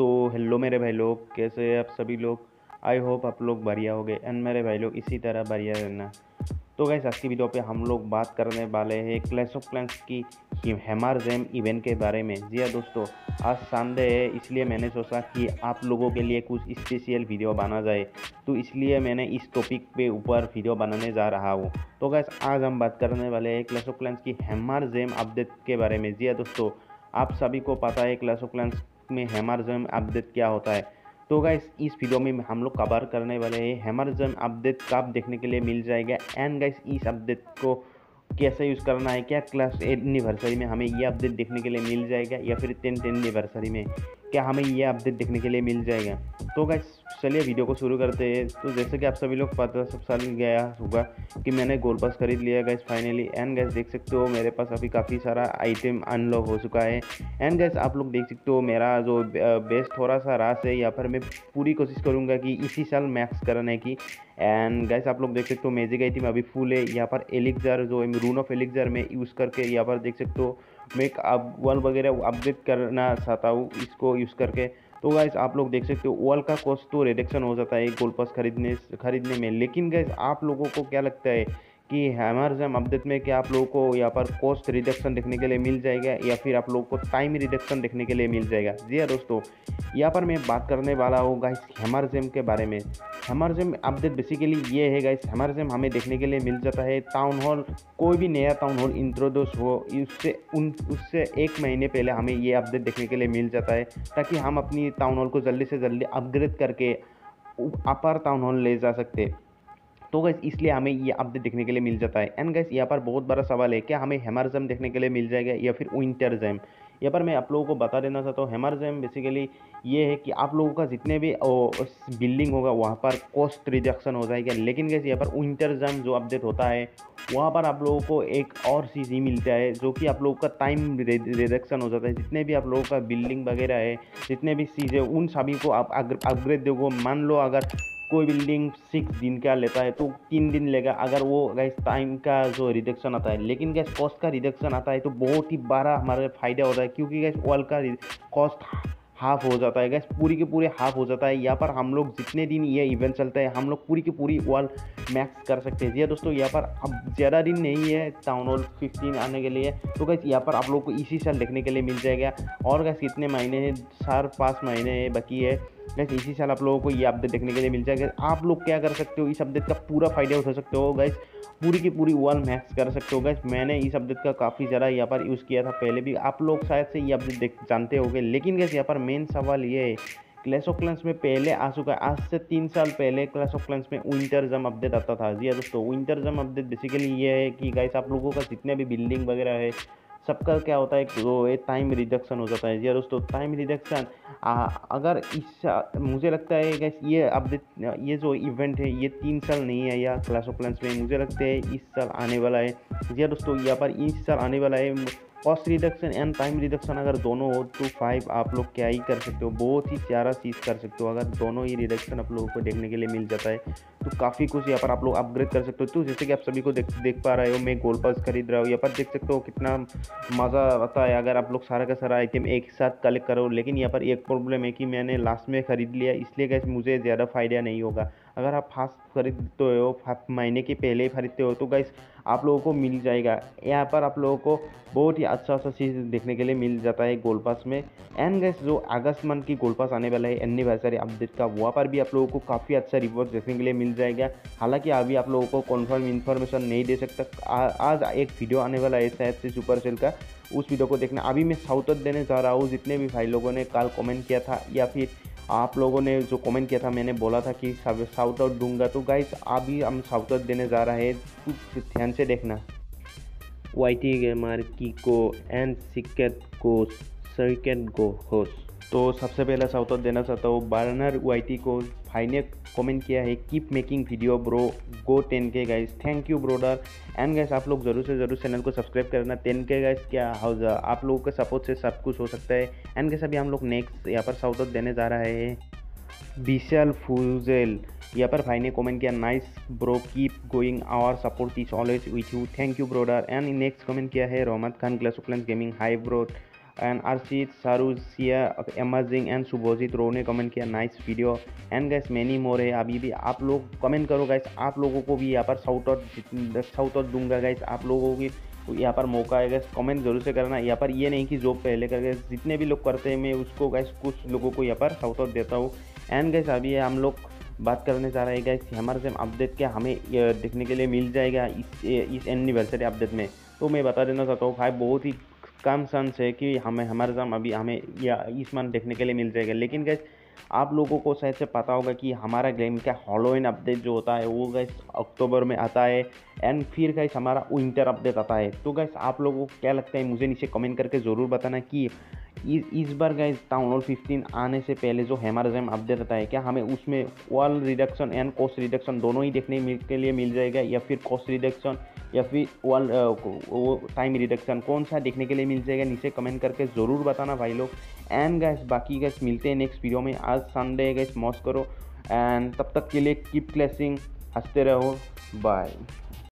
तो हेलो मेरे भाई लोग, कैसे हैं आप सभी लोग? आई होप आप लोग बढ़िया हो गए एंड मेरे भाई लोग, इसी तरह बढ़िया रहना। तो गैस आज की वीडियो पे हम लोग बात करने वाले हैं क्लैश ऑफ़ क्लैंस की हेमार जैम इवेंट के बारे में। जी हाँ दोस्तों, आज संडे है, इसलिए मैंने सोचा कि आप लोगों के लिए कुछ स्पेशल वीडियो बना जाए। तो इसलिए मैंने इस टॉपिक पे ऊपर वीडियो बनाने जा रहा हूँ। तो गैस आज हम बात करने वाले हैं क्लैश ऑफ़ क्लैंस की हेमार जैम अपडेट के बारे में। जी हाँ दोस्तों, आप सभी को पता है क्लैश ऑफ़ क्लैंस में हेमरजम अपडेट क्या होता है? तो गाइस इस वीडियो में हम लोग कवर करने वाले हैं हेमरजम अपडेट कब देखने के लिए मिल जाएगा। एंड गाइस इस अपडेट को कैसे यूज़ करना है? क्या क्लास एट एनिवर्सरी में हमें ये अपडेट देखने के लिए मिल जाएगा या फिर टेंथ एनिवर्सरी में? क्या हमें ये अपडेट देखने के लिए मिल जाएगा? तो गाइस चलिए वीडियो को शुरू करते हैं। तो जैसे कि आप सभी लोग पता सब साल गया होगा कि मैंने गोल पास खरीद लिया गैस फाइनली एंड गैस देख सकते हो मेरे पास अभी काफ़ी सारा आइटम अनलॉक हो चुका है। एंड गैस आप लोग देख सकते हो मेरा जो बेस्ट थोड़ा सा रास है, यहाँ पर मैं पूरी कोशिश करूँगा कि इसी साल मैक्स करने की। एंड गैस आप लोग देख सकते हो मैजिक आइटम अभी फुल है। यहाँ पर एलिक्जर जो रून ऑफ़ एलिक्जर में यूज़ करके यहाँ पर देख सकते हो। मैं अब वॉल वगैरह अपडेट करना चाहता हूँ, इसको यूज़ करके। तो गाइज़ आप लोग देख सकते हो वॉल का कॉस्ट तो रिडक्शन हो जाता है एक गोल पास खरीदने खरीदने में। लेकिन गैस आप लोगों को क्या लगता है कि हैमरजम अपडेट में क्या आप लोगों को यहाँ पर कॉस्ट रिडक्शन देखने के लिए मिल जाएगा या फिर आप लोगों को टाइम रिडक्शन देखने के लिए मिल जाएगा। जी हाँ दोस्तों, यहाँ पर मैं बात करने वाला हूँ गाइस हैमरजम के बारे में। हैमरजम अपडेट बेसिकली ये है गाइस हैमरजम हमें देखने के लिए मिल जाता है। टाउन हॉल कोई भी नया टाउन हॉल इंट्रोड्यूस हो, उससे उन, उससे एक महीने पहले हमें ये अपडेट देखने के लिए मिल जाता है, ताकि हम अपनी टाउन हॉल को जल्दी से जल्दी अपग्रेड करके अपर टाउन हॉल ले जा सकते। तो गैस इसलिए हमें ये अपडेट देखने के लिए मिल जाता है। एंड गैस यहाँ पर बहुत बड़ा सवाल है क्या हमें हेमरजम देखने के लिए मिल जाएगा या फिर विंटर जैम यहाँ पर मैं आप लोगों को बता देना चाहता हूँ हेमर जैम बेसिकली ये है कि आप लोगों का जितने भी बिल्डिंग होगा, वहाँ पर कॉस्ट रिडक्शन हो जाएगा। लेकिन गैस यहाँ पर विंटर जैम जो अपडेट होता है, वहाँ पर आप लोगों को एक और चीज़ ही मिलता है, जो कि आप लोगों का टाइम रिडक्शन हो जाता है। जितने भी आप लोगों का बिल्डिंग वगैरह है, जितने भी चीज़ें, उन सभी को आप अपग्रेड दोगे। मान लो अगर कोई बिल्डिंग सिक्स दिन का लेता है तो तीन दिन लेगा। अगर वो गैस टाइम का जो रिडक्शन आता है, लेकिन गैस कॉस्ट का रिडक्शन आता है तो बहुत ही बड़ा हमारे फ़ायदा होता है, क्योंकि गैस ऑयल का कॉस्ट हाफ़ हो जाता है। गैस पूरी के पूरे हाफ़ हो जाता है। यहाँ पर हम लोग जितने दिन ये इवेंट चलता है, हम लोग पूरी की पूरी वॉल मैक्स कर सकते हैं। जी हाँ दोस्तों, यहाँ पर अब ज़्यादा दिन नहीं है टाउन हॉल फिफ्टीन आने के लिए। तो गैस यहाँ पर आप लोग को इसी साल देखने के लिए मिल जाएगा। और गैस कितने महीने हैं? चार पाँच महीने बाकी है। गैस इसी साल आप लोगों को ये अपडेट देखने के लिए मिल जाएगा। आप लोग क्या कर सकते हो? इस अपडेट का पूरा फ़ायदा उठा सकते हो गैस पूरी की पूरी वॉल मैक्स कर सकते हो गैस मैंने इस अपडेट का काफ़ी ज़्यादा यहाँ पर यूज़ किया था पहले भी। आप लोग शायद से ये अपडेट देख, जानते होंगे। लेकिन गैस यहाँ पर मेन सवाल ये है क्लैश ऑफ़ क्लैंस में पहले आ चुका है। आज से तीन साल पहले क्लैश ऑफ़ क्लैंस में विंटर जम अपडेट आता था। जी हाँ दोस्तों विंटर जम अपडेट बेसिकली ये है कि गाइस आप लोगों का जितने भी बिल्डिंग वगैरह है सबका क्या होता है वो एक टाइम रिडक्शन हो जाता है। जी दोस्तों टाइम रिडक्शन अगर इस मुझे लगता है कि ये अपडेट ये जो इवेंट है, ये तीन साल नहीं है या क्लास ऑफ़ क्लास में, मुझे लगता है इस साल आने वाला है। जी दोस्तों, यहाँ पर इस साल आने वाला है cost reduction and time reduction अगर दोनों हो तो फाइव आप लोग क्या ही कर सकते हो, बहुत ही प्यारा चीज़ कर सकते हो। अगर दोनों ही रिडक्शन आप लोगों को देखने के लिए मिल जाता है तो काफ़ी कुछ यहाँ पर आप लोग अपग्रेड कर सकते हो। तो जैसे कि आप सभी को देख देख पा रहे हो, मैं गोल पास खरीद रहा हूँ। यहाँ पर देख सकते हो कितना मज़ा आता है, अगर आप लोग सारा का सारा आइटम एक साथ कलेक्ट करो। लेकिन यहाँ पर एक प्रॉब्लम है कि मैंने लास्ट में ख़रीद लिया, इसलिए कैसे मुझे ज़्यादा फ़ायदा नहीं होगा। अगर आप फास्ट खरीदते हो महीने के पहले ही खरीदते हो तो गाइस आप लोगों को मिल जाएगा। यहाँ पर आप लोगों को बहुत ही अच्छा अच्छा चीज़ देखने के लिए मिल जाता है गोल पास में। एंड गैस जो अगस्त मंथ की गोल पास आने वाला है एनिवर्सरी अपडेट का, वहाँ पर भी आप लोगों को काफ़ी अच्छा रिवॉर्ड देखने के लिए मिल जाएगा। हालाँकि अभी आप लोगों को कन्फर्म इन्फॉर्मेशन नहीं दे सकता। आज एक वीडियो आने वाला है शायद से सुपर सेल का। उस वीडियो को देखना। अभी मैं साउथ देने जा रहा हूँ। जितने भी भाई लोगों ने कल कमेंट किया था, या फिर आप लोगों ने जो कमेंट किया था, मैंने बोला था कि साउथ आउट दूँगा। तो गाइस अभी हम साउथ आउट देने जा रहे हैं। कुछ ध्यान से देखना। वाई टी गेमर की को एंड सिकेट को सर्किट को होस्ट तो सबसे पहले साउथ देना चाहता हूँ। बार्नर वाई को भाई ने कमेंट किया है keep making video bro go ten K guys thank you brother and guys आप लोग ज़रूर से ज़रूर चैनल को सब्सक्राइब करना। टेन के गाइस क्या हाउस आप लोगों के सपोर्ट से सब कुछ हो सकता है। एंड गाइस अभी हम लोग नेक्स्ट यहाँ पर साउथ देने जा रहा है। विशाल फूजेल यहाँ पर भाई ने कमेंट किया nice bro keep going our support is always with you thank you brother and next comment किया है Rohmad Khan of gaming hi bro and Arshit सारू सिया एमर्जिंग एंड शुभोजित रो ने कमेंट किया nice video and guys many more है। अभी भी आप लोग कमेंट करो गैस आप लोगों को भी यहाँ पर साउट आउट साउट आउट दूँगा गैस आप लोगों की यहाँ पर मौका है गैस कमेंट ज़रूर से करना। यहाँ पर ये नहीं कि जॉब पहले कर गए जितने भी लोग करते हैं, मैं उसको गैस कुछ लोगों को यहाँ पर साउट आउट देता हूँ। एंड गैस अभी हम लोग बात करने जा रहे हैं गैस हमारे सेम अपडेट क्या हमें देखने के लिए मिल जाएगा इस इस एनिवर्सरी अपडेट में। तो मैं बता देना चाहता हूँ, भाई, बहुत ही कम चांस है कि हमें, हमारे साम अभी हमें या इस मंथ देखने के लिए मिल जाएगा। लेकिन गैस आप लोगों को शायद से पता होगा कि हमारा गेम का हॉलोइन अपडेट जो होता है, वो गैस अक्टूबर में आता है एंड फिर गैस हमारा विंटर अपडेट आता है। तो गैस आप लोगों को क्या लगता है, मुझे नीचे कमेंट करके ज़रूर बताना कि इस इस बार गैस टाउन हॉल फिफ्टीन आने से पहले जो हेमर जैम अपडेट आता है, क्या हमें उसमें wall reduction and cost reduction दोनों ही देखने के लिए मिल जाएगा या फिर कॉस्ट रिडक्शन या फिर वॉल वो टाइम रिडक्शन कौन सा देखने के लिए मिल जाएगा, नीचे कमेंट करके ज़रूर बताना भाई लोग। एंड गैस बाकी गैस मिलते हैं नेक्स्ट वीडियो में। आज संडे गैस मौज करो। एंड तब तक के लिए कीप क्लेसिंग हँसते रहो। बाय